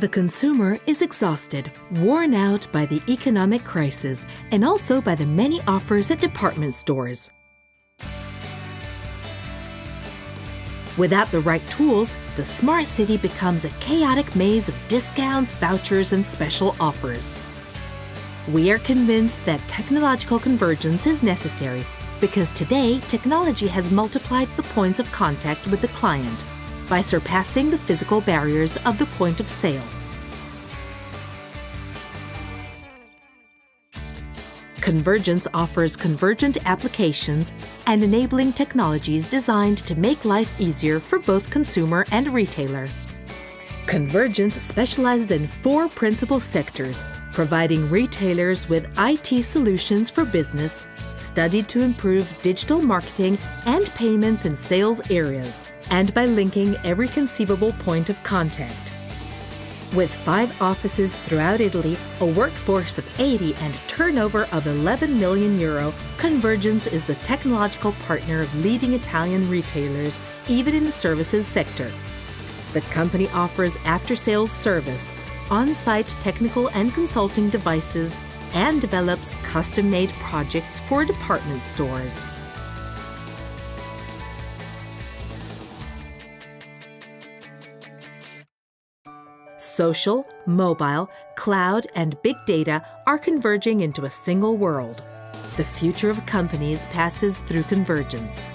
The consumer is exhausted, worn out by the economic crisis, and also by the many offers at department stores. Without the right tools, the smart city becomes a chaotic maze of discounts, vouchers, and special offers. We are convinced that technological convergence is necessary because today technology has multiplied the points of contact with the client by surpassing the physical barriers of the point of sale. Konvergence offers convergent applications and enabling technologies designed to make life easier for both consumer and retailer. Konvergence specializes in four principal sectors, providing retailers with IT solutions for business, studied to improve digital marketing and payments in sales areas, and by linking every conceivable point of contact. With five offices throughout Italy, a workforce of 80 and turnover of 11 million euro, Konvergence is the technological partner of leading Italian retailers, even in the services sector. The company offers after-sales service, on-site technical and consulting devices, and develops custom-made projects for department stores. Social, mobile, cloud, and big data are converging into a single world. The future of companies passes through convergence.